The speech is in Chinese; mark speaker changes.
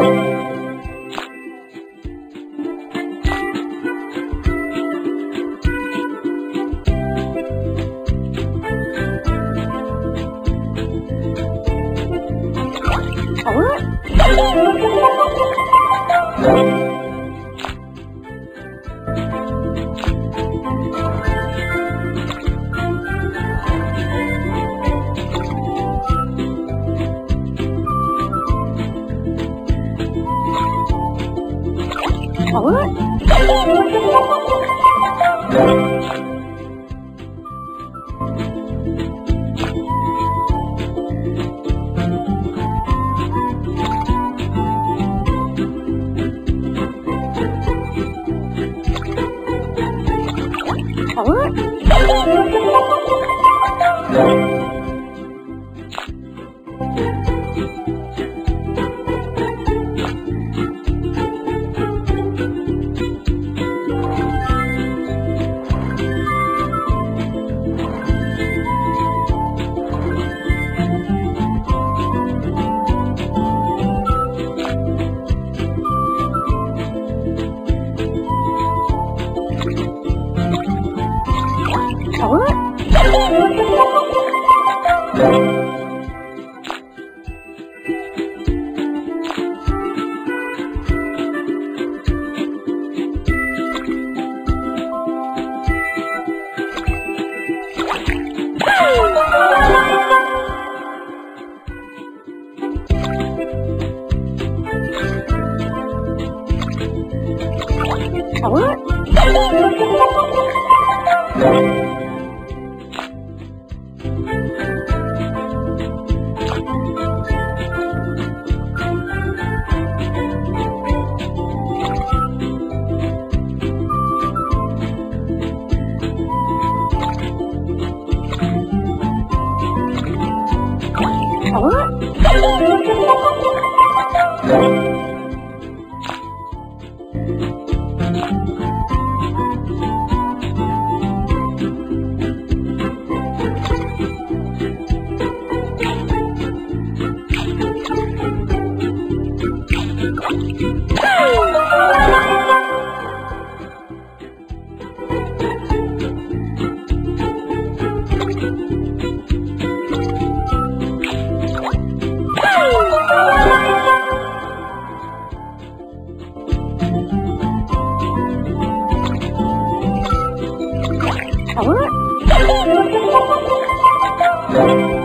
Speaker 1: 哦。好啊。嘿嘿嘿。啊！什么？哦。嗯。